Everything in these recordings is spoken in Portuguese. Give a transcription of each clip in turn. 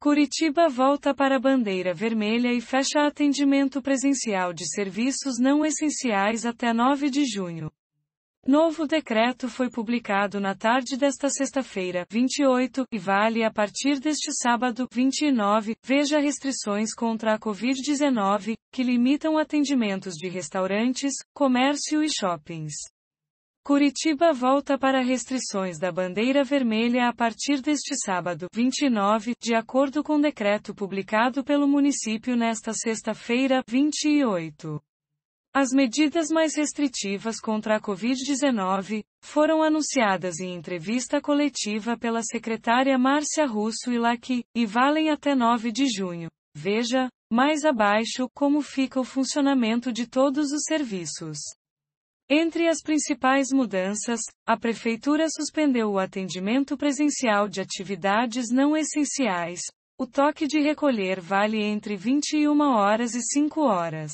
Curitiba volta para a bandeira vermelha e fecha atendimento presencial de serviços não essenciais até 9 de junho. Novo decreto foi publicado na tarde desta sexta-feira, 28, e vale a partir deste sábado, 29. Veja restrições contra a Covid-19, que limitam atendimentos de restaurantes, comércio e shoppings. Curitiba volta para restrições da bandeira vermelha a partir deste sábado, 29, de acordo com decreto publicado pelo município nesta sexta-feira, 28. As medidas mais restritivas contra a Covid-19 foram anunciadas em entrevista coletiva pela secretária Márcia Russo Ilaki, e valem até 9 de junho. Veja, mais abaixo, como fica o funcionamento de todos os serviços. Entre as principais mudanças, a Prefeitura suspendeu o atendimento presencial de atividades não essenciais. O toque de recolher vale entre 21 horas e 5 horas.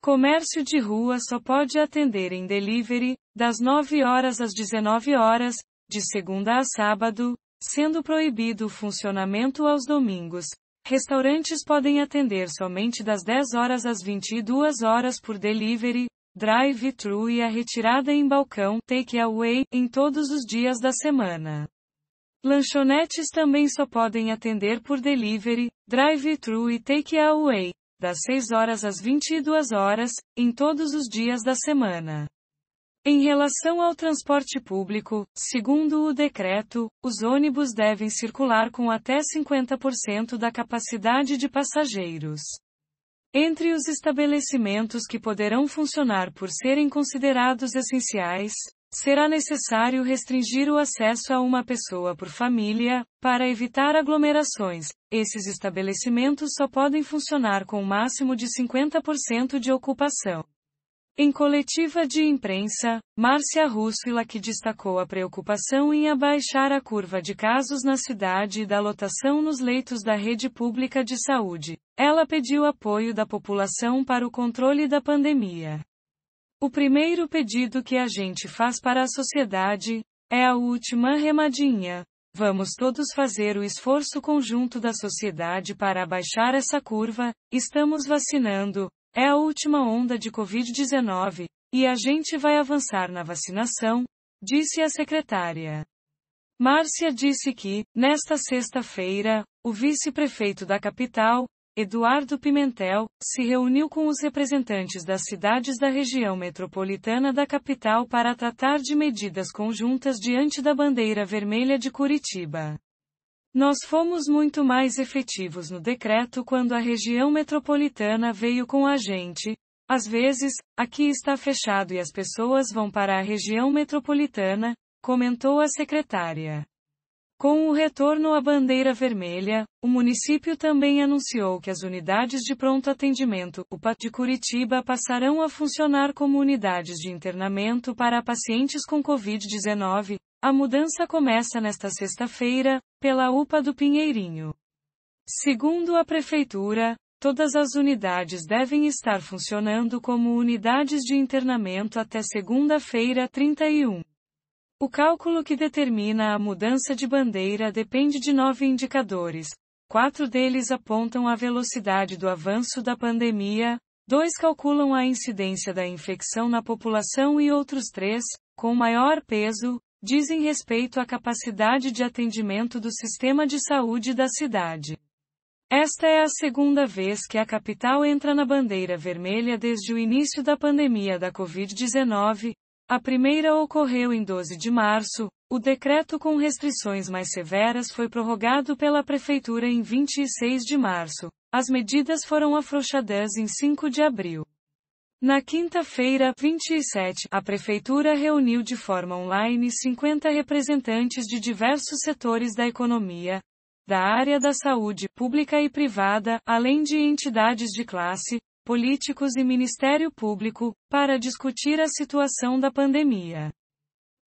Comércio de rua só pode atender em delivery, das 9 horas às 19 horas, de segunda a sábado, sendo proibido o funcionamento aos domingos. Restaurantes podem atender somente das 10 horas às 22 horas por delivery, drive-thru e a retirada em balcão, take-away, em todos os dias da semana. Lanchonetes também só podem atender por delivery, drive-thru e take-away, das 6 horas às 22 horas, em todos os dias da semana. Em relação ao transporte público, segundo o decreto, os ônibus devem circular com até 50% da capacidade de passageiros. Entre os estabelecimentos que poderão funcionar por serem considerados essenciais, será necessário restringir o acesso a uma pessoa por família, para evitar aglomerações. Esses estabelecimentos só podem funcionar com um máximo de 50% de ocupação. Em coletiva de imprensa, Márcia Russila que destacou a preocupação em abaixar a curva de casos na cidade e da lotação nos leitos da rede pública de saúde. Ela pediu apoio da população para o controle da pandemia. O primeiro pedido que a gente faz para a sociedade é a última remadinha. Vamos todos fazer o esforço conjunto da sociedade para abaixar essa curva. Estamos vacinando, é a última onda de Covid-19, e a gente vai avançar na vacinação, disse a secretária. Márcia disse que, nesta sexta-feira, o vice-prefeito da capital, Eduardo Pimentel, se reuniu com os representantes das cidades da região metropolitana da capital para tratar de medidas conjuntas diante da bandeira vermelha de Curitiba. Nós fomos muito mais efetivos no decreto quando a região metropolitana veio com a gente. Às vezes, aqui está fechado e as pessoas vão para a região metropolitana, comentou a secretária. Com o retorno à bandeira vermelha, o município também anunciou que as unidades de pronto atendimento, UPA de Curitiba passarão a funcionar como unidades de internamento para pacientes com Covid-19, a mudança começa nesta sexta-feira, pela UPA do Pinheirinho. Segundo a Prefeitura, todas as unidades devem estar funcionando como unidades de internamento até segunda-feira, 31. O cálculo que determina a mudança de bandeira depende de nove indicadores. Quatro deles apontam a velocidade do avanço da pandemia, dois calculam a incidência da infecção na população e outros três, com maior peso, dizem respeito à capacidade de atendimento do sistema de saúde da cidade. Esta é a segunda vez que a capital entra na bandeira vermelha desde o início da pandemia da Covid-19. A primeira ocorreu em 12 de março. O decreto com restrições mais severas foi prorrogado pela Prefeitura em 26 de março. As medidas foram afrouxadas em 5 de abril. Na quinta-feira, 27, a Prefeitura reuniu de forma online 50 representantes de diversos setores da economia, da área da saúde pública e privada, além de entidades de classe, políticos e Ministério Público, para discutir a situação da pandemia.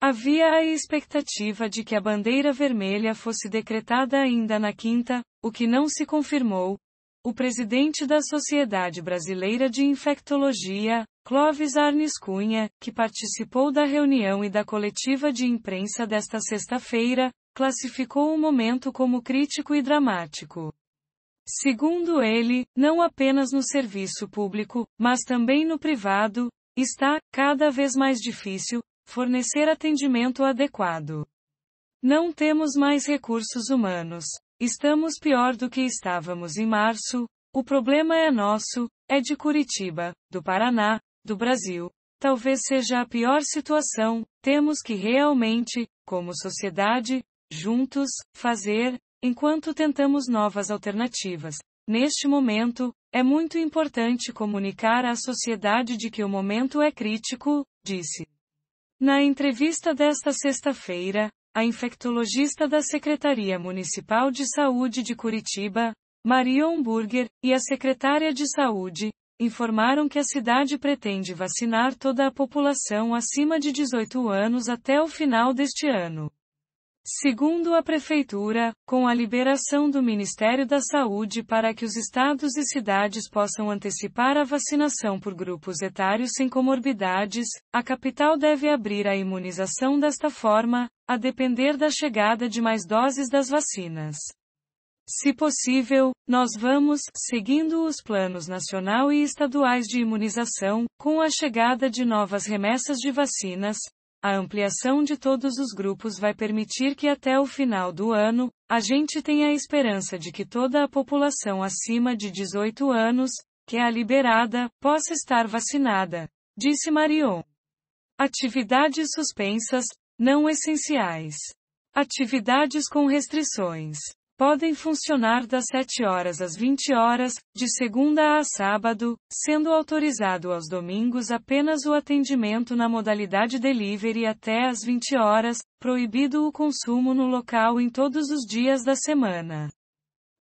Havia a expectativa de que a bandeira vermelha fosse decretada ainda na quinta, o que não se confirmou, o presidente da Sociedade Brasileira de Infectologia, Clóvis Arnes Cunha, que participou da reunião e da coletiva de imprensa desta sexta-feira, classificou o momento como crítico e dramático. Segundo ele, não apenas no serviço público, mas também no privado, está, cada vez mais difícil, fornecer atendimento adequado. Não temos mais recursos humanos. Estamos pior do que estávamos em março. O problema é nosso, é de Curitiba, do Paraná, do Brasil. Talvez seja a pior situação. Temos que realmente, como sociedade, juntos, fazer, enquanto tentamos novas alternativas. Neste momento, é muito importante comunicar à sociedade de que o momento é crítico, disse. Na entrevista desta sexta-feira, a infectologista da Secretaria Municipal de Saúde de Curitiba, Marion Burger, e a secretária de Saúde, informaram que a cidade pretende vacinar toda a população acima de 18 anos até o final deste ano. Segundo a Prefeitura, com a liberação do Ministério da Saúde para que os estados e cidades possam antecipar a vacinação por grupos etários sem comorbidades, a capital deve abrir a imunização desta forma, a depender da chegada de mais doses das vacinas. Se possível, nós vamos, seguindo os planos nacional e estaduais de imunização, com a chegada de novas remessas de vacinas, a ampliação de todos os grupos vai permitir que até o final do ano, a gente tenha a esperança de que toda a população acima de 18 anos, que é a liberada, possa estar vacinada, disse Marion. Atividades suspensas, não essenciais. Atividades com restrições podem funcionar das 7 horas às 20 horas, de segunda a sábado, sendo autorizado aos domingos apenas o atendimento na modalidade delivery até às 20 horas, proibido o consumo no local em todos os dias da semana.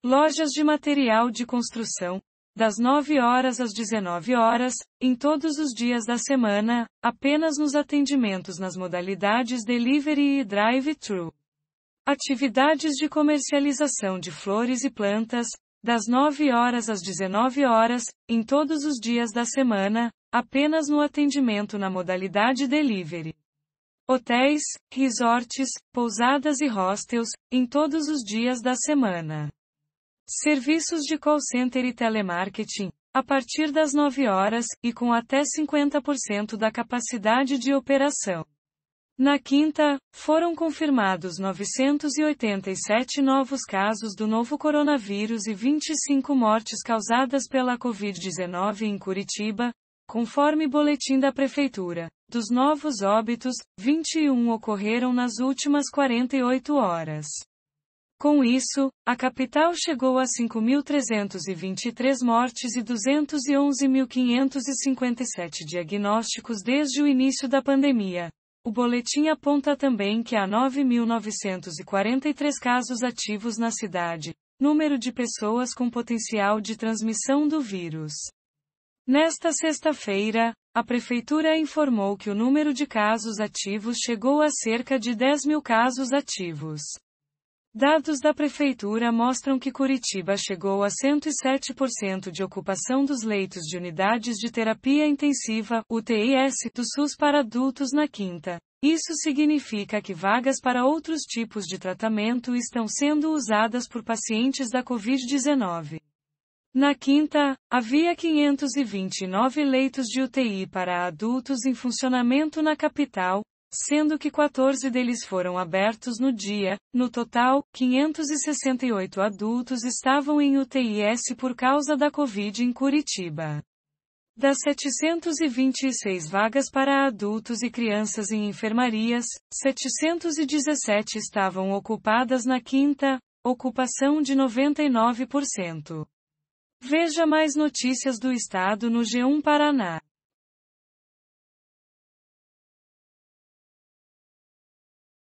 Lojas de material de construção, das 9 horas às 19 horas, em todos os dias da semana, apenas nos atendimentos nas modalidades delivery e drive-thru. Atividades de comercialização de flores e plantas, das 9 horas às 19 horas, em todos os dias da semana, apenas no atendimento na modalidade delivery. Hotéis, resorts, pousadas e hostels, em todos os dias da semana. Serviços de call center e telemarketing, a partir das 9 horas, e com até 50% da capacidade de operação. Na quinta, foram confirmados 987 novos casos do novo coronavírus e 25 mortes causadas pela Covid-19 em Curitiba, conforme boletim da Prefeitura. Dos novos óbitos, 21 ocorreram nas últimas 48 horas. Com isso, a capital chegou a 5.323 mortes e 211.557 diagnósticos desde o início da pandemia. O boletim aponta também que há 9.943 casos ativos na cidade, número de pessoas com potencial de transmissão do vírus. Nesta sexta-feira, a Prefeitura informou que o número de casos ativos chegou a cerca de 10 mil casos ativos. Dados da Prefeitura mostram que Curitiba chegou a 107% de ocupação dos leitos de unidades de terapia intensiva, UTIS, do SUS para adultos na quinta. Isso significa que vagas para outros tipos de tratamento estão sendo usadas por pacientes da Covid-19. Na quinta, havia 529 leitos de UTI para adultos em funcionamento na capital, sendo que 14 deles foram abertos no dia. No total, 568 adultos estavam em UTIS por causa da Covid em Curitiba. Das 726 vagas para adultos e crianças em enfermarias, 717 estavam ocupadas na quinta, ocupação de 99%. Veja mais notícias do estado no G1 Paraná.